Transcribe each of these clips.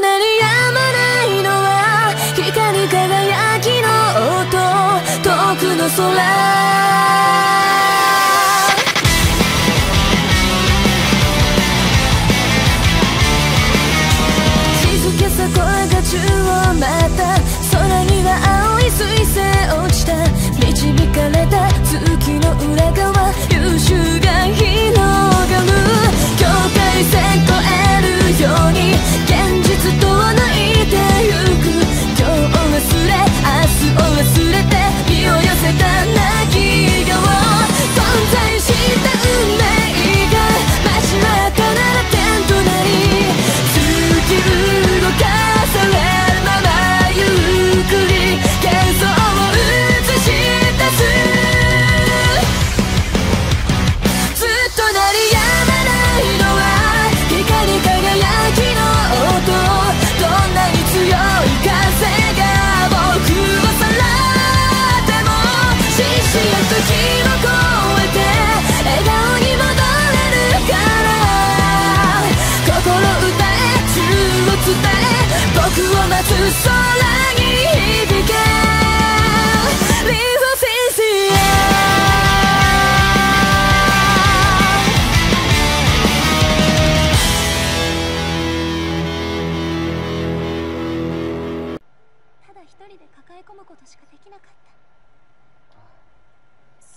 鳴り止まないのは光り輝きの音遠くの空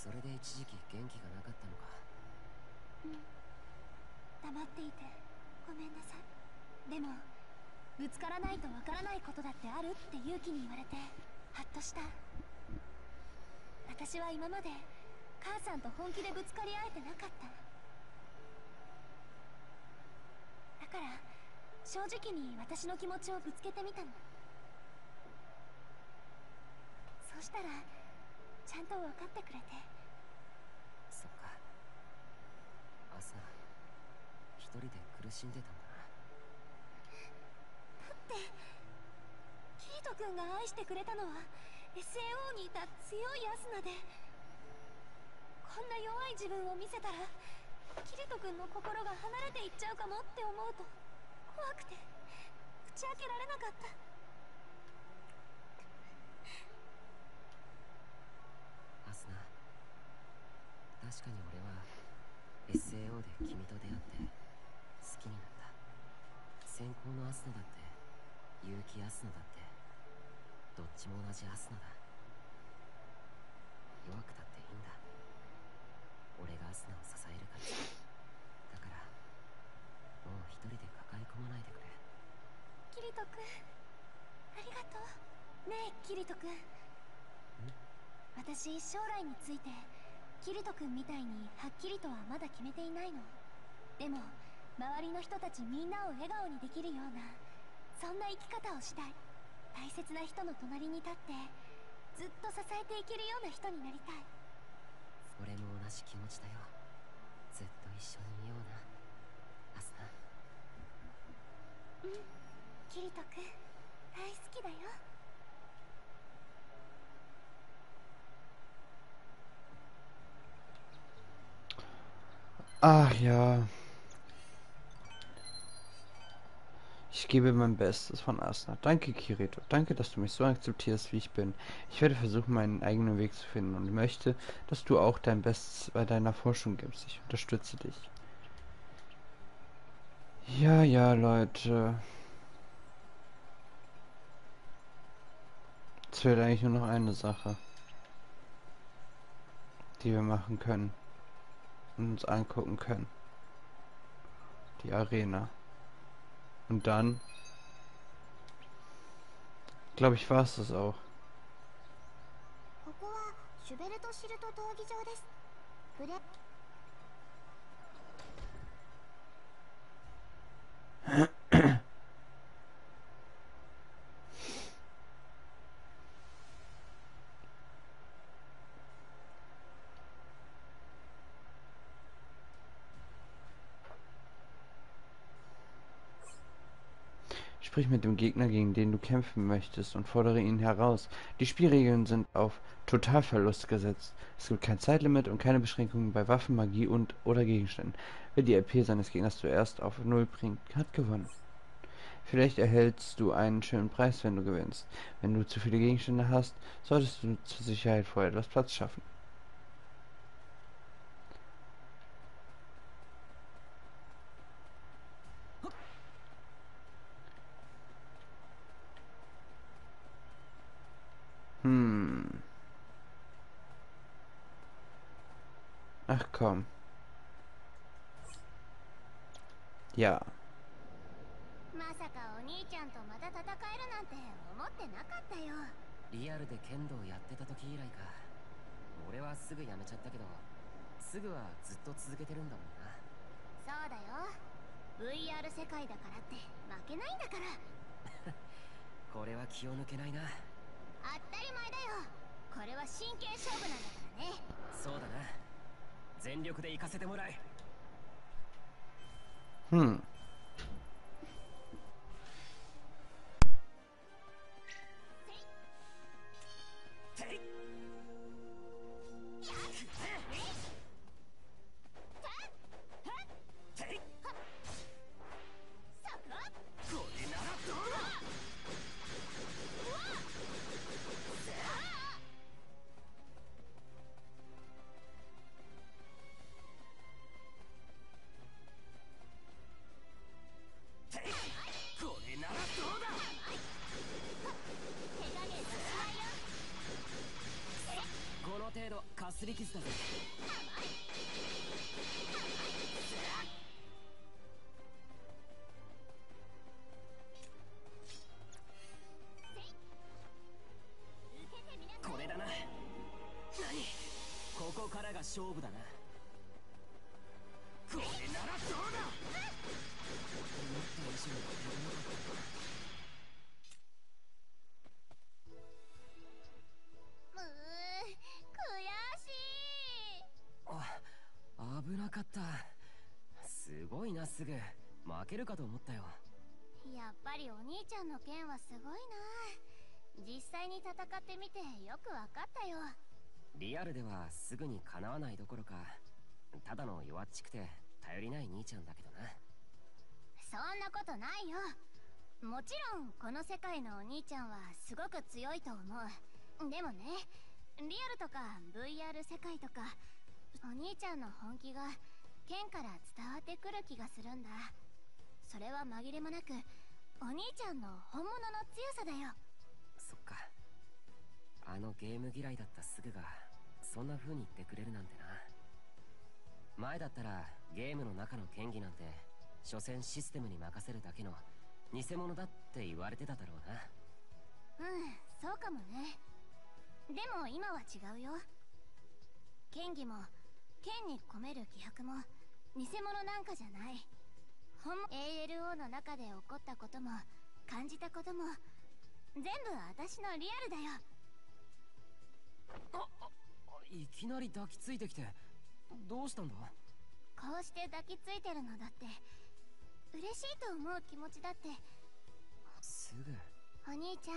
それで一時期元気がなかったのか。うん黙っていてごめんなさい。でもぶつからないとわからないことだってあるって勇気に言われてハッとした。私は今まで母さんと本気でぶつかり合えてなかった。だから正直に私の気持ちをぶつけてみたの。そしたらちゃんと分かってくれてそっかアスナ一人で苦しんでたんだなキリト君が愛してくれたのは SAO にいた強いアスナでこんな弱い自分を見せたらキリト君の心が離れていっちゃうかもって思うと怖くて口開けられなかった。アスナ確かに俺は SAO で君と出会って好きになった。先行のアスナだって結城アスナだ。って。どっちも同じアスナだ。弱くたって。いいんだ。俺がアスナを支えるからだからもう一人で抱え込まないでくれキリト君ありがとうねえキリト君私将来について。キリト君みたいにはっきりとはまだ決めていないの。でも周りの人たちみんなを笑顔にできるようなそんな生き方をしたい。大切な人の隣に立ってずっと支えていけるような人になりたい。俺も同じ気持ちだよ。ずっと一緒にいような。アスナキリト君大好きだよ Ah, ja. Ich gebe mein Bestes von Asna. Danke, Kirito. Danke, dass du mich so akzeptierst, wie ich bin. Ich werde versuchen, meinen eigenen Weg zu finden und möchte, dass du auch dein Bestes bei deiner Forschung gibst. Ich unterstütze dich. Ja, ja, Leute. Es fehlt eigentlich nur noch eine Sache, die wir machen können uns angucken können. Die Arena. Und dann, glaube ich, war es das auch. ここはシュベルトシルト闘技場です Sprich mit dem Gegner, gegen den du kämpfen möchtest, und fordere ihn heraus. Die Spielregeln sind auf Totalverlust gesetzt. Es gibt kein Zeitlimit und keine Beschränkungen bei Waffen, Magie und oder Gegenständen. Wer die RP seines Gegners zuerst auf Null bringt, hat gewonnen. Vielleicht erhältst du einen schönen Preis, wenn du gewinnst. Wenn du zu viele Gegenstände hast, solltest du zur Sicherheit vorher etwas Platz schaffen. Ach komm. Ja. まさかお兄ちゃんとまた戦えるなんて思ってなかったよリアルで剣道やってた時以来か。俺はすぐやめちゃったけどすぐはずっと続けてるんだもんな。そうだよ。VR 世界だからって負けないんだから。これは気を抜けないな。当たり前だよ。これは真剣勝負なんだからね。そうだな全力で行かせてもらえ X2. Hm. やっぱりお兄ちゃんの剣はすごいな。実際に戦ってみてよくわかったよ。リアルではすぐにかなわないどころかただの弱っちくて頼りない兄ちゃんだけどな。そんなことないよ。もちろんこの世界のお兄ちゃんはすごく強いと思う。でもねリアルとか VR 世界とかお兄ちゃんの本気が剣から伝わってくる気がするんだ。それは紛れもなくお兄ちゃんの本物の強さだよ。そっか。あのゲーム嫌いだったすぐがそんな風に言ってくれるなんてな。前だったらゲームの中の剣技なんて所詮システムに任せるだけの偽物だって言われてただろうな。うんそうかもね。でも今は違うよ。剣技も剣に込める気迫も偽物なんかじゃない。本 ALO の中で起こったことも感じたことも全部私のリアルだよ。ああいきなり抱きついてきてどうしたんだ？こうして抱きついてるのだって嬉しいと思う気持ちだって。すぐ。お兄ちゃん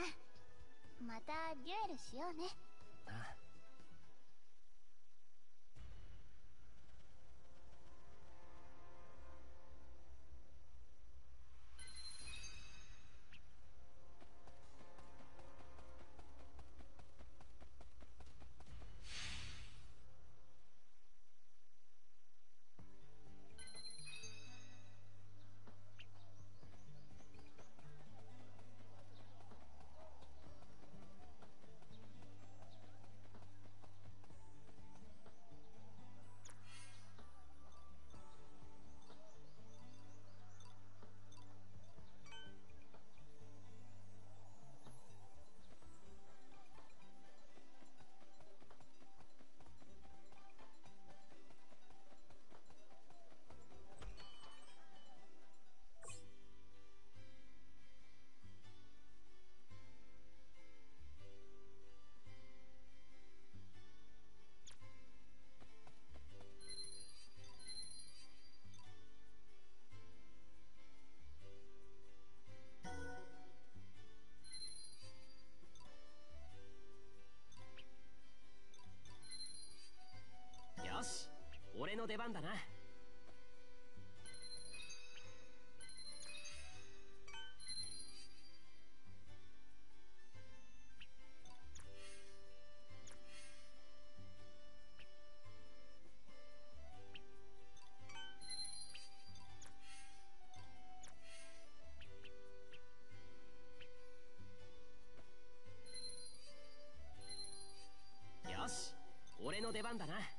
またデュエルしようね。ああの出番だな。よし俺の出番だな。